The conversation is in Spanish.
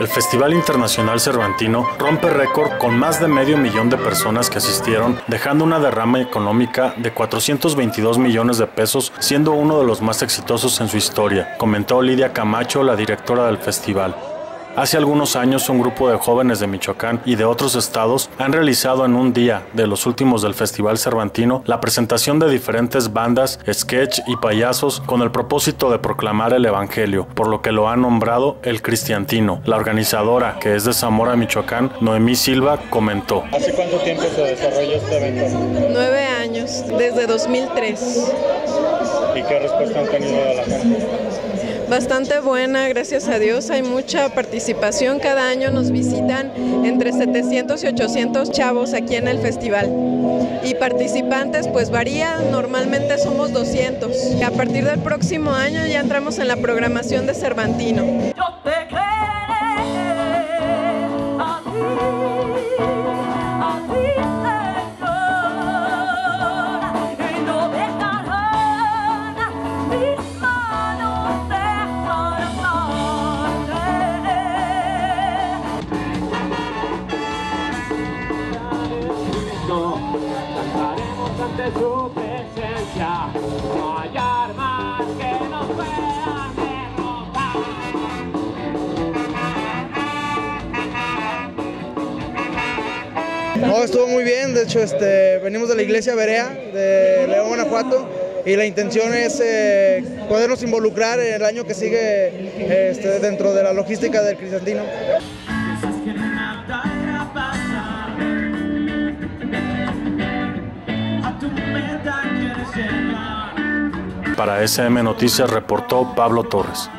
El Festival Internacional Cervantino rompe récord con más de medio millón de personas que asistieron, dejando una derrama económica de 422 millones de pesos, siendo uno de los más exitosos en su historia, comentó Lidia Camacho, la directora del festival. Hace algunos años un grupo de jóvenes de Michoacán y de otros estados han realizado en un día de los últimos del Festival Cervantino la presentación de diferentes bandas, sketch y payasos con el propósito de proclamar el Evangelio, por lo que lo han nombrado el Cristiantino. La organizadora, que es de Zamora, Michoacán, Noemí Silva, comentó. ¿Hace cuánto tiempo se desarrolló este evento? Nueve años, desde 2003. ¿Y qué respuesta han tenido de la gente? Bastante buena, gracias a Dios. Hay mucha participación. Cada año nos visitan entre 700 y 800 chavos aquí en el festival. Y participantes, pues varía. Normalmente somos 200. A partir del próximo año ya entramos en la programación de Cervantino. Ante su presencia. No hay armas que nos puedan derrotar. No, estuvo muy bien, de hecho este, venimos de la iglesia Berea de León, Guanajuato y la intención es eh, podernos involucrar en el año que sigue este, dentro de la logística del Cristantino. Para SM Noticias reportó Pablo Torres.